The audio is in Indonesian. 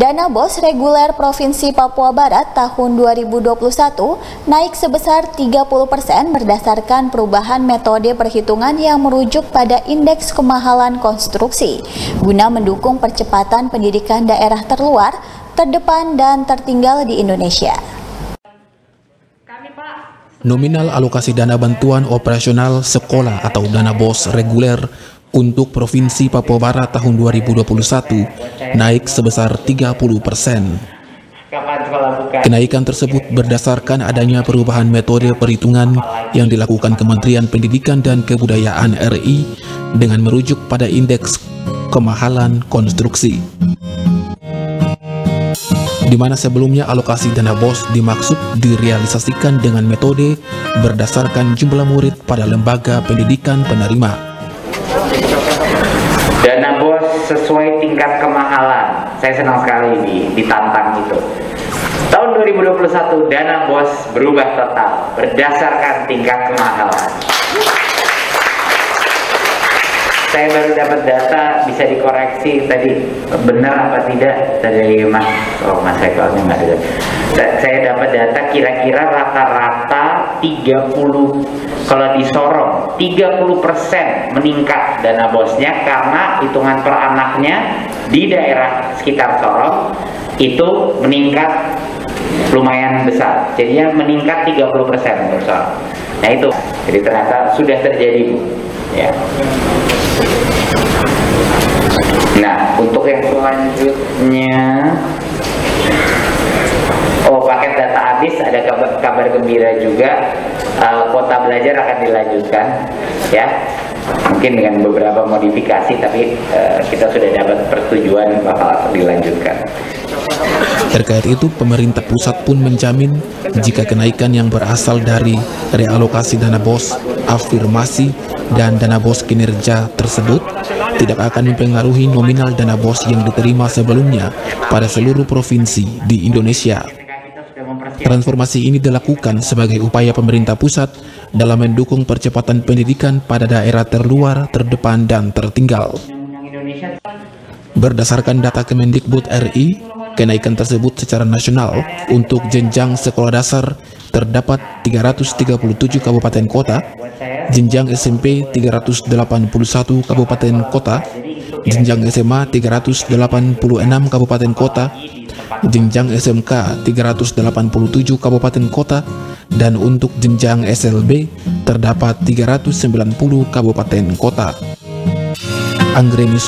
Dana BOS reguler Provinsi Papua Barat tahun 2021 naik sebesar 30% berdasarkan perubahan metode perhitungan yang merujuk pada indeks kemahalan konstruksi guna mendukung percepatan pendidikan daerah terluar, terdepan dan tertinggal di Indonesia. Nominal alokasi dana bantuan operasional sekolah atau dana BOS reguler untuk Provinsi Papua Barat tahun 2021 naik sebesar 30 persen. Kenaikan tersebut berdasarkan adanya perubahan metode perhitungan yang dilakukan Kementerian Pendidikan dan Kebudayaan RI dengan merujuk pada indeks kemahalan konstruksi. Di mana sebelumnya alokasi dana BOS dimaksud direalisasikan dengan metode berdasarkan jumlah murid pada lembaga pendidikan penerima. Dana bos sesuai tingkat kemahalan. Saya senang sekali di, ditantang itu. Tahun 2021 dana bos berubah total berdasarkan tingkat kemahalan. Saya baru dapat data bisa dikoreksi tadi benar apa tidak dari Mas oh Mas Eko nggak ada. Saya dapat data kira-kira rata-rata 30 kalau di Sorong 30% meningkat dana bosnya karena hitungan per anaknya di daerah sekitar Sorong itu meningkat lumayan besar. Jadinya meningkat 30% untuk Sorong nah itu. Jadi ternyata sudah terjadi ya. Nah untuk yang selanjutnya oh paket data habis ada kabar, gembira juga uh, kuota belajar akan dilanjutkan ya mungkin dengan beberapa modifikasi tapi uh, kita sudah dapat persetujuan bakal dilanjutkan Terkait itu, pemerintah pusat pun menjamin jika kenaikan yang berasal dari realokasi dana BOS, afirmasi, dan dana BOS kinerja tersebut tidak akan mempengaruhi nominal dana BOS yang diterima sebelumnya pada seluruh provinsi di Indonesia. Transformasi ini dilakukan sebagai upaya pemerintah pusat dalam mendukung percepatan pendidikan pada daerah terluar, terdepan, dan tertinggal. Berdasarkan data Kemendikbud RI, kenaikan tersebut secara nasional untuk jenjang sekolah dasar terdapat 337 kabupaten kota, jenjang SMP 381 kabupaten kota, jenjang SMA 386 kabupaten kota, jenjang SMK 387 kabupaten kota, dan untuk jenjang SLB terdapat 390 kabupaten kota. Anggreni